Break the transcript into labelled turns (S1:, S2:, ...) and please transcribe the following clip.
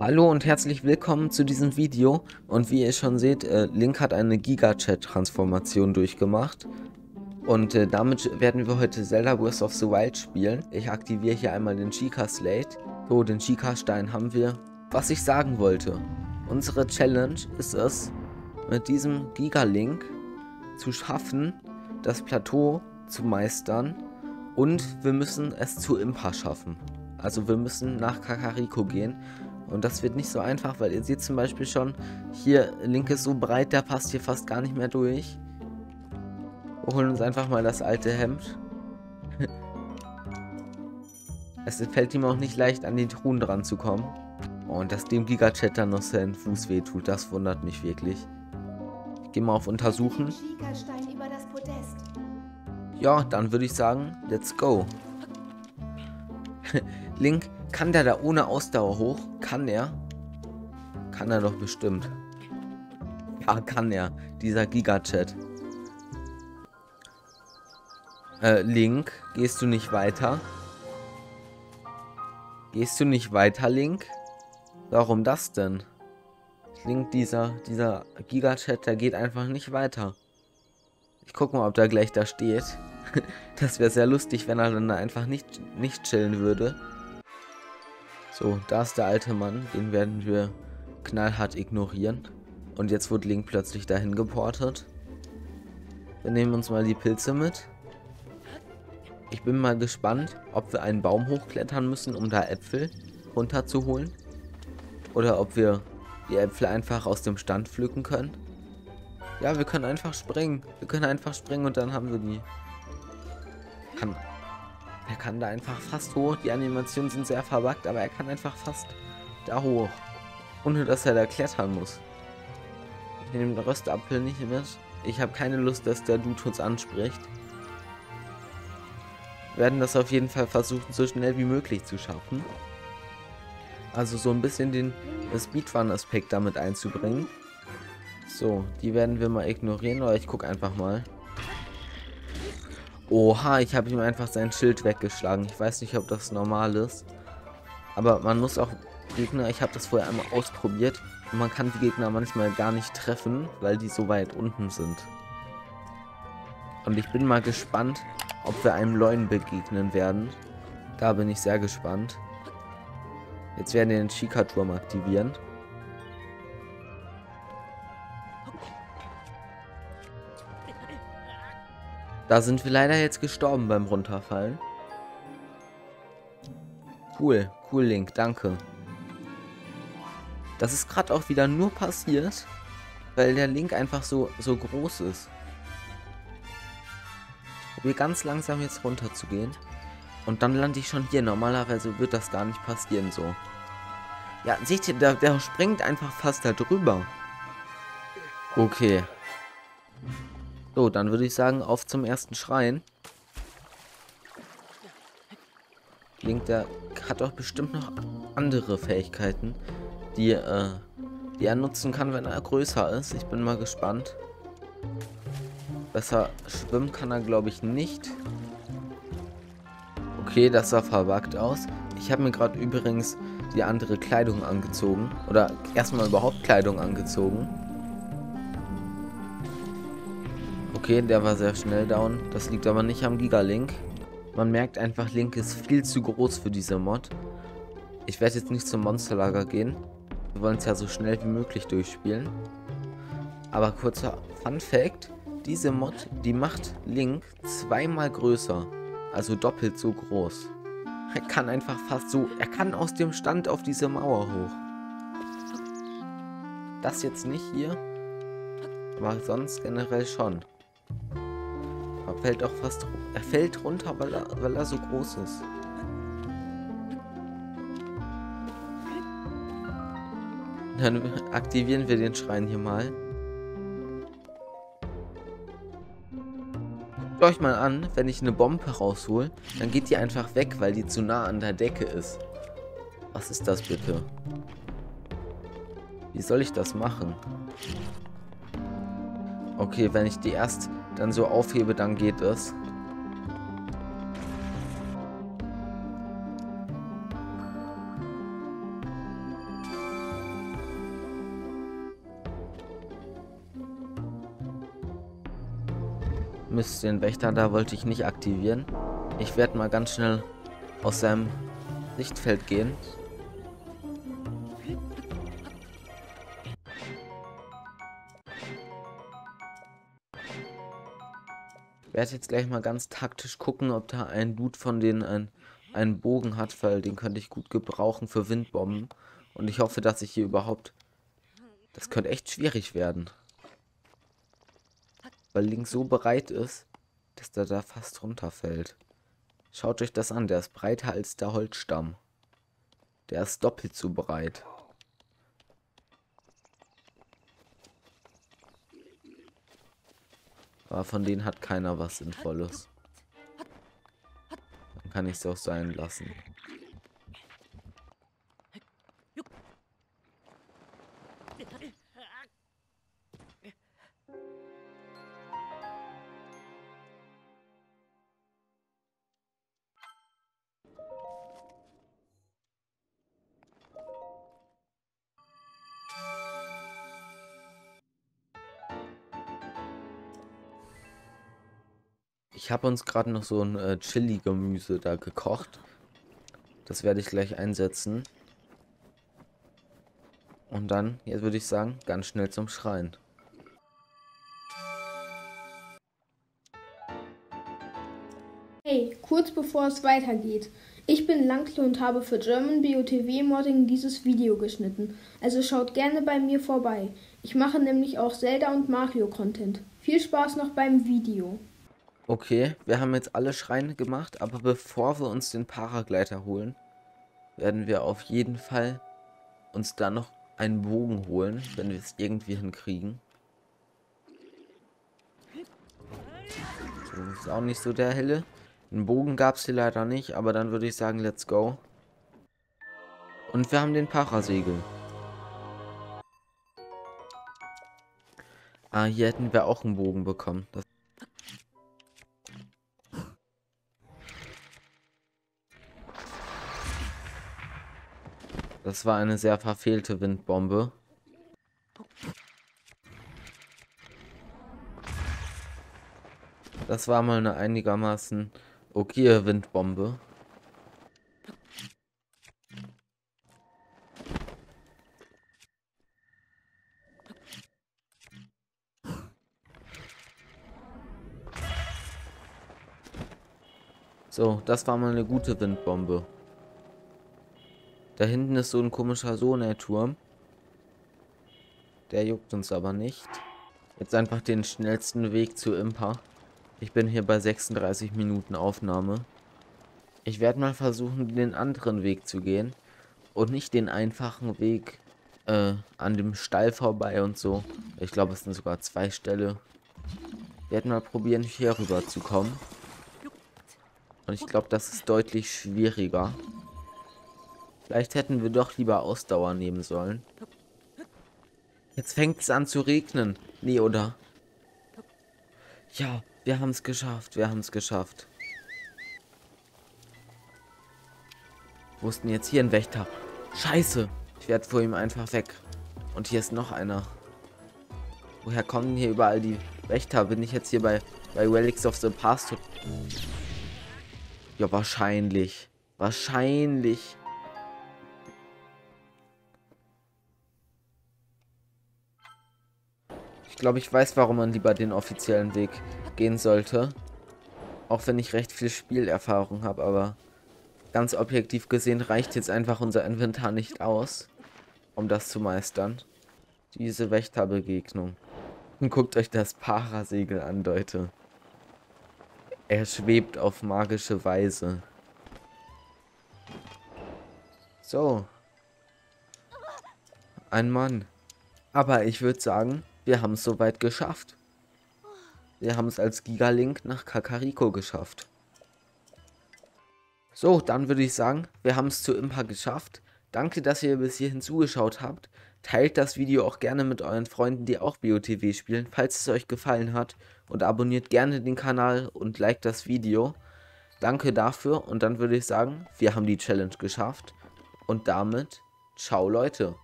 S1: Hallo und herzlich willkommen zu diesem Video und wie ihr schon seht, äh, Link hat eine Giga-Chat-Transformation durchgemacht und äh, damit werden wir heute Zelda Breath of the Wild spielen. Ich aktiviere hier einmal den Chica Slate. So, den Chica Stein haben wir. Was ich sagen wollte, unsere Challenge ist es, mit diesem Giga-Link zu schaffen, das Plateau zu meistern und wir müssen es zu Impa schaffen. Also wir müssen nach Kakariko gehen und das wird nicht so einfach, weil ihr seht zum Beispiel schon, hier, Link ist so breit, der passt hier fast gar nicht mehr durch. Wir holen uns einfach mal das alte Hemd. es fällt ihm auch nicht leicht, an die Truhen dran zu kommen. und dass dem Gigachat dann noch seinen Fuß wehtut, das wundert mich wirklich. Ich gehe mal auf Untersuchen. Ja, dann würde ich sagen, let's go. Link, kann der da ohne Ausdauer hoch? Kann er? Kann er doch bestimmt. Ja, kann er. Dieser Giga-Chat. Äh, Link, gehst du nicht weiter? Gehst du nicht weiter, Link? Warum das denn? Link, dieser, dieser Giga-Chat, der geht einfach nicht weiter. Ich guck mal, ob der gleich da steht. das wäre sehr lustig, wenn er dann einfach nicht, nicht chillen würde. So, da ist der alte Mann. Den werden wir knallhart ignorieren. Und jetzt wird Link plötzlich dahin geportet. Wir nehmen uns mal die Pilze mit. Ich bin mal gespannt, ob wir einen Baum hochklettern müssen, um da Äpfel runterzuholen. Oder ob wir die Äpfel einfach aus dem Stand pflücken können. Ja, wir können einfach springen. Wir können einfach springen und dann haben wir die. Kann er kann da einfach fast hoch. Die Animationen sind sehr verbuggt, aber er kann einfach fast da hoch. Ohne dass er da klettern muss. Ich nehme den Röstapfel nicht mit. Ich habe keine Lust, dass der Dude uns anspricht. Wir werden das auf jeden Fall versuchen, so schnell wie möglich zu schaffen. Also so ein bisschen den Speedrun-Aspekt damit einzubringen. So, die werden wir mal ignorieren, oder ich gucke einfach mal. Oha, ich habe ihm einfach sein Schild weggeschlagen. Ich weiß nicht, ob das normal ist. Aber man muss auch Gegner, ich habe das vorher einmal ausprobiert. Und man kann die Gegner manchmal gar nicht treffen, weil die so weit unten sind. Und ich bin mal gespannt, ob wir einem Leuen begegnen werden. Da bin ich sehr gespannt. Jetzt werden wir den Chica-Turm aktivieren. Da sind wir leider jetzt gestorben beim Runterfallen. Cool, cool Link, danke. Das ist gerade auch wieder nur passiert, weil der Link einfach so, so groß ist. Ich probiere ganz langsam jetzt runter zu gehen. Und dann lande ich schon hier. Normalerweise wird das gar nicht passieren so. Ja, seht ihr, der, der springt einfach fast da drüber. Okay. So, dann würde ich sagen, auf zum ersten Schrein. Link, der hat doch bestimmt noch andere Fähigkeiten, die, äh, die er nutzen kann, wenn er größer ist. Ich bin mal gespannt. Besser schwimmen kann er, glaube ich, nicht. Okay, das sah verbuggt aus. Ich habe mir gerade übrigens die andere Kleidung angezogen. Oder erstmal überhaupt Kleidung angezogen. Okay, der war sehr schnell down. Das liegt aber nicht am Gigalink. Man merkt einfach, Link ist viel zu groß für diese Mod. Ich werde jetzt nicht zum Monsterlager gehen. Wir wollen es ja so schnell wie möglich durchspielen. Aber kurzer Fun Fact. Diese Mod, die macht Link zweimal größer. Also doppelt so groß. Er kann einfach fast so... Er kann aus dem Stand auf diese Mauer hoch. Das jetzt nicht hier. Aber sonst generell schon. Er fällt auch fast. Er fällt runter, weil er, weil er so groß ist. Dann aktivieren wir den Schrein hier mal. Schaut euch mal an, wenn ich eine Bombe raushol, dann geht die einfach weg, weil die zu nah an der Decke ist. Was ist das bitte? Wie soll ich das machen? Okay, wenn ich die erst dann so aufhebe, dann geht es. Mist, den Wächter da wollte ich nicht aktivieren. Ich werde mal ganz schnell aus seinem Sichtfeld gehen. Werde jetzt gleich mal ganz taktisch gucken, ob da ein Dude von denen ein, einen Bogen hat, weil den könnte ich gut gebrauchen für Windbomben. Und ich hoffe, dass ich hier überhaupt... Das könnte echt schwierig werden. Weil Link so bereit ist, dass der da fast runterfällt. Schaut euch das an, der ist breiter als der Holzstamm. Der ist doppelt so breit. Aber von denen hat keiner was Sinnvolles. Dann kann ich es auch sein lassen. Ich habe uns gerade noch so ein äh, Chili-Gemüse da gekocht. Das werde ich gleich einsetzen. Und dann, jetzt würde ich sagen, ganz schnell zum Schrein.
S2: Hey, kurz bevor es weitergeht. Ich bin Lankle und habe für German BOTW Modding dieses Video geschnitten. Also schaut gerne bei mir vorbei. Ich mache nämlich auch Zelda und Mario Content. Viel Spaß noch beim Video.
S1: Okay, wir haben jetzt alle Schreine gemacht, aber bevor wir uns den Paragleiter holen, werden wir auf jeden Fall uns da noch einen Bogen holen, wenn wir es irgendwie hinkriegen. So, ist auch nicht so der helle. Einen Bogen gab es hier leider nicht, aber dann würde ich sagen, let's go. Und wir haben den Parasegel. Ah, hier hätten wir auch einen Bogen bekommen. Das Das war eine sehr verfehlte Windbombe. Das war mal eine einigermaßen okay Windbombe. So, das war mal eine gute Windbombe. Da hinten ist so ein komischer Sonne-Turm. Der juckt uns aber nicht. Jetzt einfach den schnellsten Weg zu Impa. Ich bin hier bei 36 Minuten Aufnahme. Ich werde mal versuchen, den anderen Weg zu gehen. Und nicht den einfachen Weg äh, an dem Stall vorbei und so. Ich glaube, es sind sogar zwei Ställe. Wir werden mal probieren, hier rüber zu kommen. Und ich glaube, das ist deutlich schwieriger. Vielleicht hätten wir doch lieber Ausdauer nehmen sollen. Jetzt fängt es an zu regnen. Nee, oder? Ja, wir haben es geschafft. Wir haben es geschafft. Wo ist denn jetzt hier ein Wächter? Scheiße. Ich werde vor ihm einfach weg. Und hier ist noch einer. Woher kommen hier überall die Wächter? Bin ich jetzt hier bei, bei Relics of the Past? Ja, wahrscheinlich. Wahrscheinlich. Glaube, ich weiß, warum man lieber den offiziellen Weg gehen sollte. Auch wenn ich recht viel Spielerfahrung habe, aber ganz objektiv gesehen reicht jetzt einfach unser Inventar nicht aus, um das zu meistern. Diese Wächterbegegnung. Und guckt euch das Parasegel an, Leute. Er schwebt auf magische Weise. So. Ein Mann. Aber ich würde sagen, wir haben es soweit geschafft. Wir haben es als Gigalink nach Kakariko geschafft. So, dann würde ich sagen, wir haben es zu Impa geschafft. Danke, dass ihr bis hierhin zugeschaut habt. Teilt das Video auch gerne mit euren Freunden, die auch BOTW spielen, falls es euch gefallen hat. Und abonniert gerne den Kanal und liked das Video. Danke dafür und dann würde ich sagen, wir haben die Challenge geschafft. Und damit, ciao Leute.